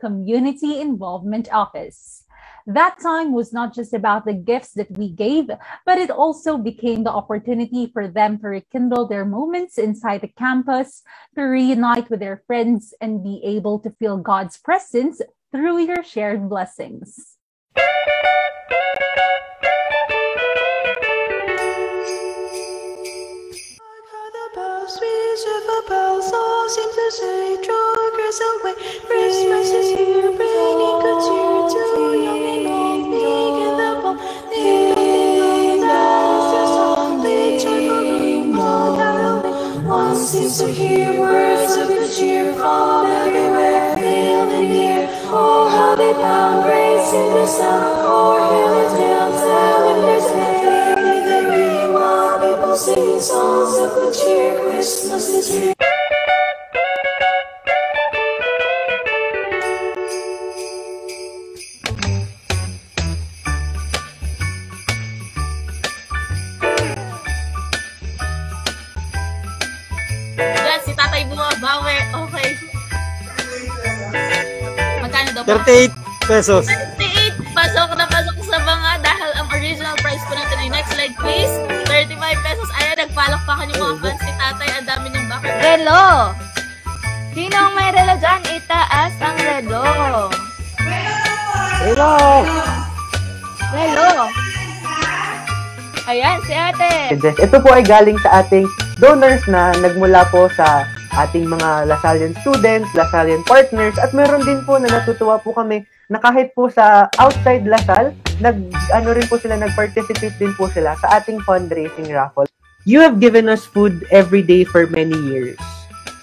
Community Involvement Office. That time was not just about the gifts that we gave, but it also became the opportunity for them to rekindle their moments inside the campus, to reunite with their friends, and be able to feel God's presence through your shared blessings. bells to say joy away. Seems to hear words of good cheer from everywhere, filling the air. Oh, how they pound, raising the sound, or hail it down, telling their day. They ring while people sing songs of good cheer. Christmas is here. Magkano daw 38 pesos. 38! Pasok na pasok sa mga dahil ang original price po natin ay next slide please. 35 pesos. Ayan, nagpalakpakan yung mga fans ni tatay. Ang dami ng bakit. Relo! Sino ang may relo dyan? Itaas ang relo. Hello! Relo! Ayan, si ate. Ito po ay galing sa ating donors na nagmula po sa ating mga Lasallian students, Lasallian partners, at meron din po na natutuwa po kami na kahit po sa outside Lasal, nag, ano rin po sila, nag-participate din po sila sa ating fundraising raffle. You have given us food every day for many years.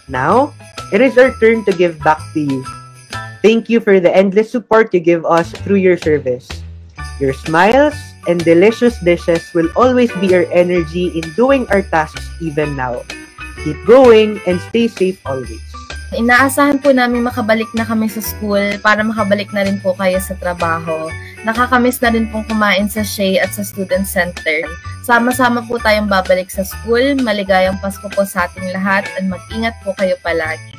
Now, it is our turn to give back to you. Thank you for the endless support you give us through your service. Your smiles and delicious dishes will always be our energy in doing our tasks even now. Keep going and stay safe always. Inaasahan po namin makabalik na kami sa school para makabalik na rin po kayo sa trabaho. Nakakamiss na rin pong kumain sa Shea at sa Student Center. Sama-sama po tayong babalik sa school. Maligayang Pasko po sa ating lahat at mag-ingat po kayo palagi.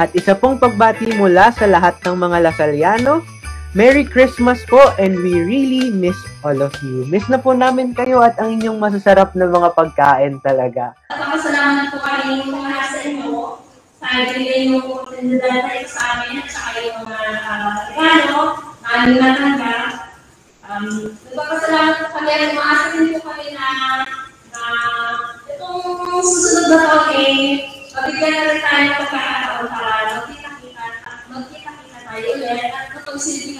At isa pong pagbati mula sa lahat ng mga Lasaliano, Merry Christmas po and we really miss all of you. Miss na po namin kayo at ang inyong masasarap na mga pagkain talaga. Papasalamat po kami mga sa inyo sa ibigay yung oportunidad tayo sa amin at saka yung mga uh, regalo na aming natanggap. Um, nagpapasalamat po kami at umaasa din po kami na, na itong susunod na taon eh, mabigyan na rin tayo ng pagkakataon para magkita-kita magkita-kita tayo ulit at kayo.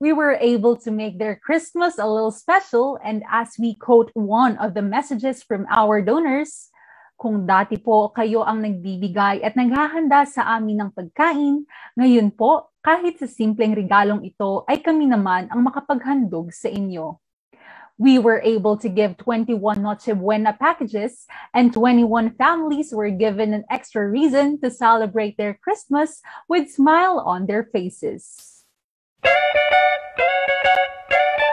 we were able to make their Christmas a little special. And as we quote one of the messages from our donors, kung dati po kayo ang nagbibigay at naghahanda sa amin ng pagkain, ngayon po, kahit sa simpleng regalong ito, ay kami naman ang makapaghandog sa inyo. We were able to give 21 Noche Buena packages, and 21 families were given an extra reason to celebrate their Christmas with smile on their faces. Thank you.